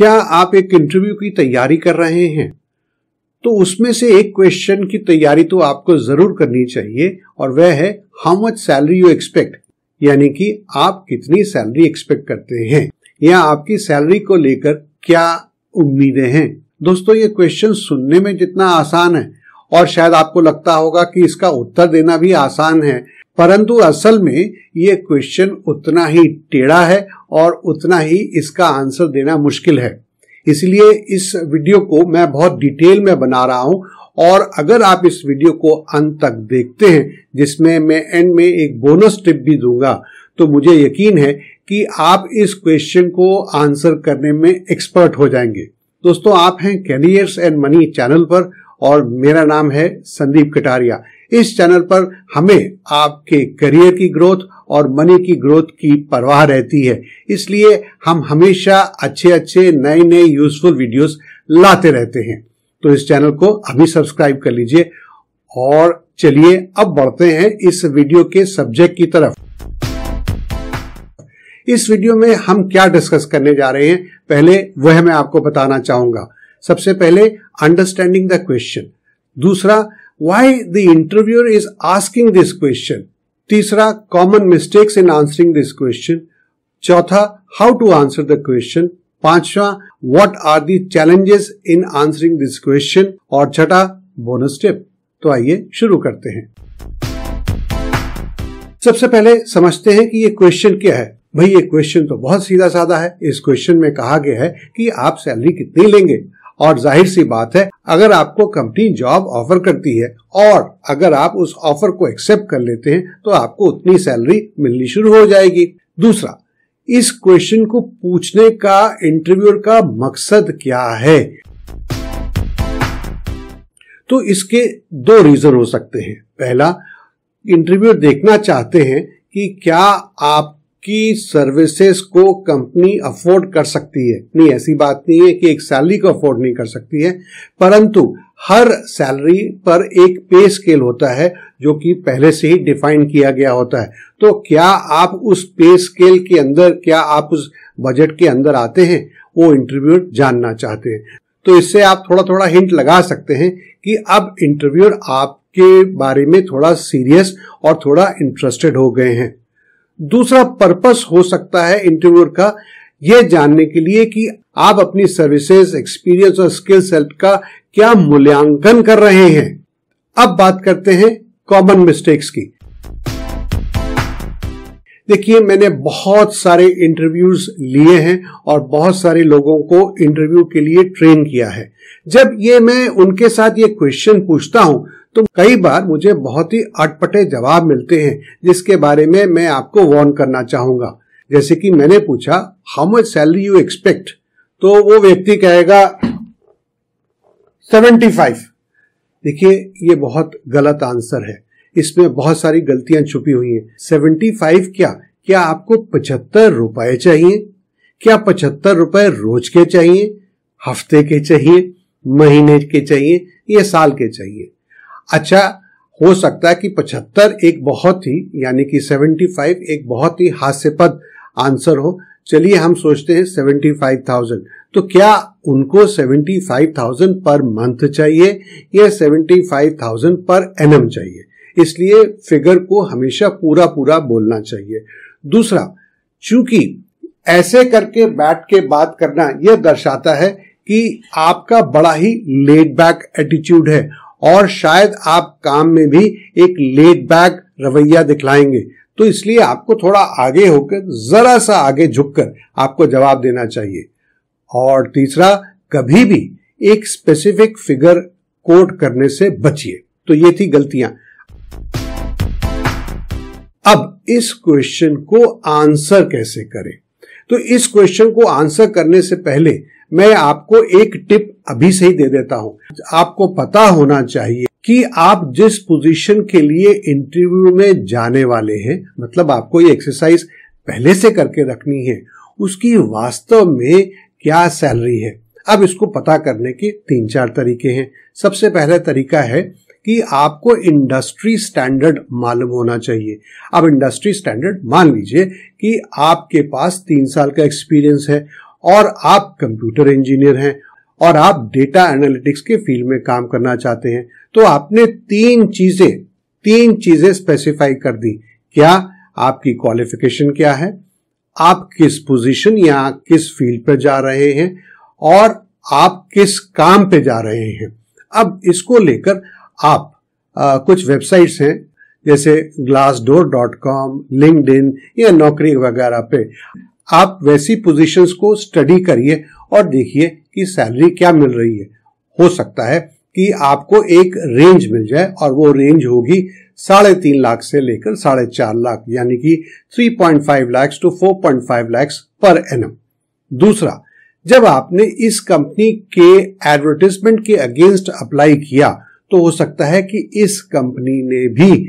क्या आप एक इंटरव्यू की तैयारी कर रहे हैं? तो उसमें से एक क्वेश्चन की तैयारी तो आपको ज़रूर करनी चाहिए, और वह है how much salary you expect यानी कि आप कितनी सैलरी एक्सपेक्ट करते हैं? या आपकी सैलरी को लेकर क्या उम्मीदें हैं? दोस्तों, ये क्वेश्चन सुनने में जितना आसान है, और शायद आपको लगता होगा कि इसका उत्तर देना भी आसान है परंतु असल में ये क्वेश्चन उतना ही टेढ़ा है और उतना ही इसका आंसर देना मुश्किल है। इसलिए इस वीडियो को मैं बहुत डिटेल में बना रहा हूँ और अगर आप इस वीडियो को अंत तक देखते हैं, जिसमें मैं एंड में एक बोनस टिप भी दूँगा तो मुझे यकीन है कि आप इस क्वेश्चन को आंसर करने में एक्सपर्ट हो जाएँगे। दोस्तों, आप हैं कैरियर्स एंड मनी चैनल पर और मेरा नाम है संदीप कटारिया। इस चैनल पर हमें आपके करियर की ग्रोथ और मनी की ग्रोथ की परवाह रहती है। इसलिए हम हमेशा अच्छे अच्छे नए नए यूजफुल वीडियोस लाते रहते हैं। तो इस चैनल को अभी सब्सक्राइब कर लीजिए और चलिए अब बढ़ते हैं इस वीडियो के सब्जेक्ट की तरफ़। इस वीडियो में हम क्या डिस्कस करने जा रहे हैं, पहले वह मैं आपको बताना चाहूँगा। सबसे पहले अंडरस्टैंडिंग द क्वेश्चन दूसरा why the interviewer is asking this question तीसरा common mistakes in answering this question चौथा how to answer the question पांचवा what are the challenges in answering this question और छठा बोनस टिप तो आइए शुरू करते हैं। सबसे पहले समझते हैं कि ये क्वेश्चन क्या है। भाई, ये क्वेश्चन तो बहुत सीधा साधा है। इस क्वेश्चन में कहा गया है कि आप सैलरी कितनी लेंगे। और ज़ाहिर सी बात है, अगर आपको कंपनी जॉब ऑफ़र करती है और अगर आप उस ऑफ़र को एक्सेप्ट कर लेते हैं तो आपको उतनी सैलरी मिलनी शुरू हो जाएगी। दूसरा, इस क्वेश्चन को पूछने का इंटरव्यूअर का मकसद क्या है? तो इसके दो रीजन हो सकते हैं। पहला इंटरव्यूअर देखना चाहते हैं कि क्या आप की सर्विसेज़ को कंपनी अफोर्ड कर सकती है। नहीं, ऐसी बात नहीं है कि एक सैलरी को अफोर्ड नहीं कर सकती है, परंतु हर सैलरी पर एक पे स्केल होता है, जो कि पहले से ही डिफाइन किया गया होता है। तो क्या आप उस पे स्केल के अंदर, क्या आप उस बजट के अंदर आते हैं? वो इंटरव्यूअर जानना चाहते हैं। तो इससे आप थोड़ा थोड़ा हिंट लगा सकते हैं कि अब इंटरव्यूअर आपके बारे में थोड़ा सीरियस और थोड़ा इंटरेस्टेड हो गए हैं। दूसरा पर्पस हो सकता है इंटरव्यूअर का ये जानने के लिए कि आप अपनी सर्विसेज़ एक्सपीरियंस और स्किल सेट का क्या मूल्यांकन कर रहे हैं। अब बात करते हैं कॉमन मिस्टेक्स की। देखिए, मैंने बहुत सारे इंटरव्यूज़ लिए हैं और बहुत सारे लोगों को इंटरव्यू के लिए ट्रेन किया है। जब ये मैं उनके साथ ये क्वेश्चन पूछता हूँ तो कई बार मुझे बहुत ही अटपटे जवाब मिलते हैं, जिसके बारे में मैं आपको वार्न करना चाहूँगा। जैसे कि मैंने पूछा how much salary you expect तो वो व्यक्ति कहेगा सेवेंटी फाइव देखिए, ये बहुत गलत आंसर है। इसमें बहुत सारी गलतियाँ छुपी हुई हैं। सेवेंटी फाइव क्या? क्या आपको पचहत्तर रुपए चाहिए? क्या पचहत्तर रुपए रोज के चाहिए? हफ़्ते के चाहिए? महीने के चाहिए? या साल के चाहिए? अच्छा हो सकता है कि पचहत्तर एक बहुत ही, यानी कि सेवेंटी फाइव एक बहुत ही हास्यपद आंसर हो। चलिए हम सोचते हैं सेवेंटी फाइव थाउज़ेंड। तो क्या उनको seventy five thousand per month चाहिए या seventy five thousand per annum चाहिए? इसलिए फिगर को हमेशा पूरा पूरा बोलना चाहिए। दूसरा, चूँकि ऐसे करके बैठ के बात करना यह दर्शाता है कि आपका बड़ा ही लेड बैक एटीट्यूड है और शायद आप काम में भी एक लेट बैक रवैया दिखलाएँगे। तो इसलिए आपको थोड़ा आगे होकर, जरा सा आगे झुककर आपको जवाब देना चाहिए। और तीसरा, कभी भी एक स्पेसिफिक फिगर कोट करने से बचिए। तो ये थी गलतियाँ। अब इस क्वेश्चन को आंसर कैसे करें? तो इस क्वेश्चन को आंसर करने से पहले मैं आपको एक टिप अभी से ही दे देता हूँ। आपको पता होना चाहिए कि आप जिस पोजीशन के लिए इंटरव्यू में जाने वाले हैं मतलब आपको ये एक्सरसाइज पहले से करके रखनी है, उसकी वास्तव में क्या सैलरी है? अब इसको पता करने के तीन चार तरीके हैं। सबसे पहला तरीका है कि आपको इंडस्ट्री स्टैंडर्ड मालूम होना चाहिए। अब इंडस्ट्री स्टैंडर्ड मान लीजिए कि आपके पास तीन साल का एक्सपीरियंस है और आप कंप्यूटर इंजीनियर हैं और आप डेटा एनालिटिक्स के फ़ील्ड में काम करना चाहते हैं तो आपने तीन चीज़ें तीन चीज़ें स्पेसिफाई कर दी। क्या? आपकी क्वालिफिकेशन क्या है? आप किस पोजीशन या किस फ़ील्ड पर जा रहे हैं? और आप किस काम पे जा रहे हैं? अब इसको लेकर आप आ, कुछ वेबसाइट्स हैं जैसे Glassdoor dot com LinkedIn या नौकरी वगैरह पे। आप वैसी पोजीशंस को स्टडी करिए और देखिए कि सैलरी क्या मिल रही है। हो सकता है कि आपको एक रेंज मिल जाए और वो रेंज होगी साढ़े तीन लाख से लेकर साढ़े चार लाख यानी कि 3.5 lakh to 4.5 lakh per annum दूसरा जब आपने इस कंपनी के एडवर्टीजमेंट के अगेंस्ट अप्लाई किया तो हो सकता है कि इस कंपनी ने भी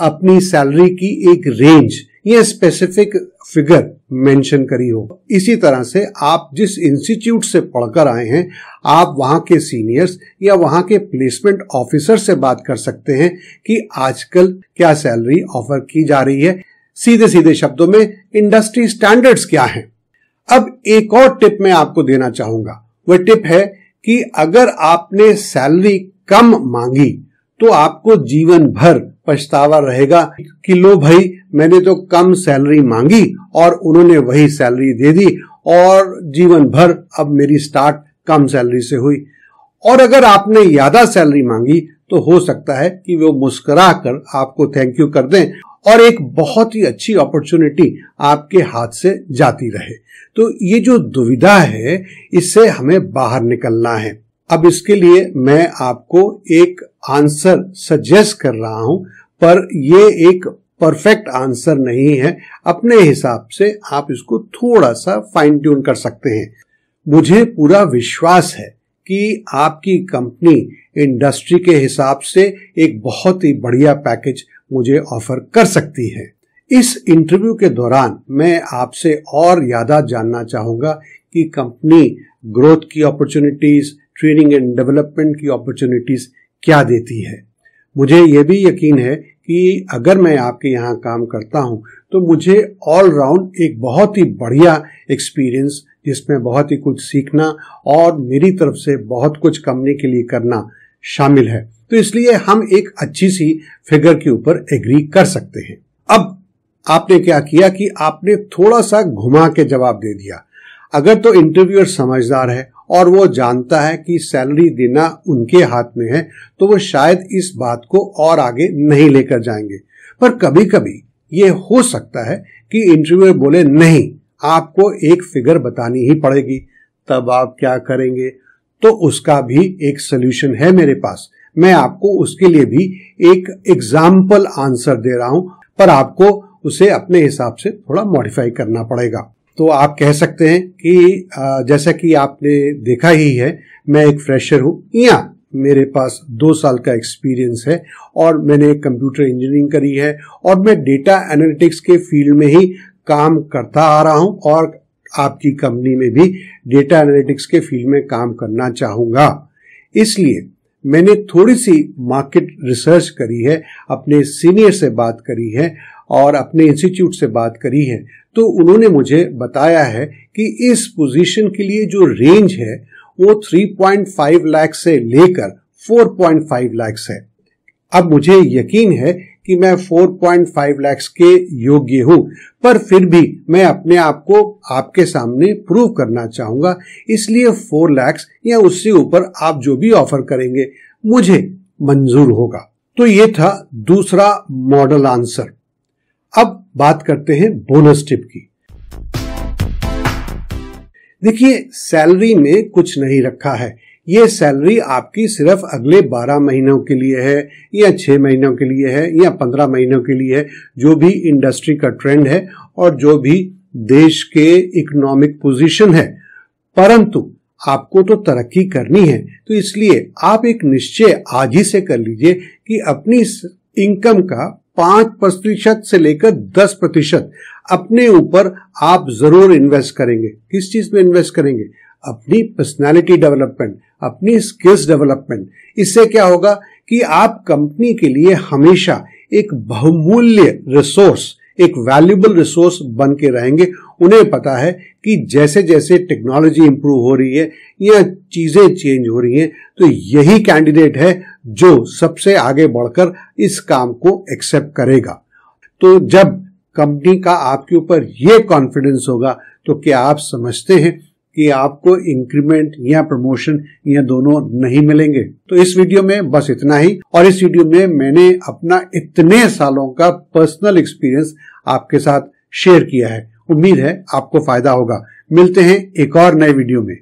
अपनी सैलरी की एक रेंज या स्पेसिफिक फिगर मेंशन करी हो। इसी तरह से आप जिस इंस्टीट्यूट से पढ़कर आए हैं, आप वहाँ के सीनियर्स या वहाँ के प्लेसमेंट ऑफिसर से बात कर सकते हैं कि आजकल क्या सैलरी ऑफ़र की जा रही है। सीधे सीधे शब्दों में इंडस्ट्री स्टैंडर्ड्स क्या हैं? अब एक और टिप मैं आपको देना चाहूँगा। वह टिप है कि अगर आपने सैलरी कम मांगी तो आपको जीवन भर पछतावा रहेगा कि लो भाई, मैंने तो कम सैलरी मांगी और उन्होंने वही सैलरी दे दी और जीवन भर अब मेरी स्टार्ट कम सैलरी से हुई। और अगर आपने ज़्यादा सैलरी मांगी तो हो सकता है कि वो मुस्कुरा कर आपको थैंक यू कर दें और एक बहुत ही अच्छी अपॉर्चुनिटी आपके हाथ से जाती रहे। तो ये जो दुविधा है, इससे हमें बाहर निकलना है। अब इसके लिए मैं आपको एक आंसर सजेस्ट कर रहा हूँ, पर ये एक परफेक्ट आंसर नहीं है। अपने हिसाब से आप इसको थोड़ा सा फाइन ट्यून कर सकते हैं। मुझे पूरा विश्वास है कि आपकी कंपनी इंडस्ट्री के हिसाब से एक बहुत ही बढ़िया पैकेज मुझे ऑफ़र कर सकती है। इस इंटरव्यू के दौरान मैं आपसे और ज़्यादा जानना चाहूँगा कि कंपनी ग्रोथ की अपॉर्चुनिटीज़ ट्रेनिंग एंड डेवलपमेंट की अपॉर्चुनिटीज़ क्या देती है? मुझे यह भी यकीन है कि अगर मैं आपके यहाँ काम करता हूँ तो मुझे ऑल राउंड एक बहुत ही बढ़िया एक्सपीरियंस जिसमें बहुत ही कुछ सीखना और मेरी तरफ़ से बहुत कुछ कंपनी के लिए करना शामिल है। तो इसलिए हम एक अच्छी सी फिगर के ऊपर एग्री कर सकते हैं। अब आपने क्या किया कि आपने थोड़ा सा घुमा के जवाब दे दिया। अगर तो इंटरव्यूअर समझदार है और वो जानता है कि सैलरी देना उनके हाथ में है तो वो शायद इस बात को और आगे नहीं लेकर जाएँगे। पर कभी कभी ये हो सकता है कि इंटरव्यूअर बोले, नहीं, आपको एक फिगर बतानी ही पड़ेगी, तब आप क्या करेंगे? तो उसका भी एक सोल्यूशन है मेरे पास। मैं आपको उसके लिए भी एक एग्ज़ाम्पल आंसर दे रहा हूँ, पर आपको उसे अपने हिसाब से थोड़ा मॉडिफाई करना पड़ेगा। तो आप कह सकते हैं कि जैसा कि आपने देखा ही है, मैं एक फ्रेशर हूँ। या मेरे पास दो साल का एक्सपीरियंस है और मैंने कंप्यूटर इंजीनियरिंग करी है और मैं डेटा एनालिटिक्स के फ़ील्ड में ही काम करता आ रहा हूँ और आपकी कंपनी में भी डेटा एनालिटिक्स के फ़ील्ड में काम करना चाहूँगा। इसलिए मैंने थोड़ी सी मार्केट रिसर्च करी है, अपने सीनियर से बात करी है और अपने इंस्टीट्यूट से बात करी है तो उन्होंने मुझे बताया है कि इस पोजीशन के लिए जो रेंज है, वो 3.5 लाख से लेकर 4.5 लाख है। अब मुझे यकीन है कि मैं 4.5 लाख के योग्य हूँ। पर फिर भी मैं अपने आप को आपके सामने प्रूव करना चाहूँगा। इसलिए 4 लाख या उससे ऊपर आप जो भी ऑफ़र करेंगे, मुझे मंजूर होगा। तो ये था दूसरा मॉडल आंसर अब बात करते हैं बोनस टिप की। देखिए सैलरी में कुछ नहीं रखा है। ये सैलरी आपकी सिर्फ़ अगले 12 महीनों के लिए है, या 6 महीनों के लिए है, या 15 महीनों के लिए है, जो भी इंडस्ट्री का ट्रेंड है और जो भी देश के इकोनॉमिक पोजीशन है। परंतु आपको तो तरक्की करनी है तो इसलिए आप एक निश्चय आज ही से कर लीजिए कि अपनी इनकम का पाँच प्रतिशत से लेकर दस प्रतिशत अपने ऊपर आप ज़रूर इन्वेस्ट करेंगे। किस चीज़ में इन्वेस्ट करेंगे? अपनी पर्सनालिटी डेवलपमेंट अपनी स्किल्स डेवलपमेंट इससे क्या होगा कि आप कंपनी के लिए हमेशा एक बहुमूल्य रिसोर्स एक वैल्यूबल रिसोर्स बन के रहेंगे। उन्हें पता है कि जैसे जैसे टेक्नोलॉजी इंप्रूव हो रही है, या चीज़ें चेंज हो रही हैं तो यही कैंडिडेट है जो सबसे आगे बढ़कर इस काम को एक्सेप्ट करेगा। तो जब कंपनी का आपके ऊपर ये कॉन्फिडेंस होगा तो क्या आप समझते हैं कि आपको इंक्रीमेंट या प्रमोशन या दोनों नहीं मिलेंगे। तो इस वीडियो में बस इतना ही और इस वीडियो में मैंने अपना इतने सालों का पर्सनल एक्सपीरियंस आपके साथ शेयर किया है। उम्मीद है आपको फ़ायदा होगा। मिलते हैं एक और नए वीडियो में।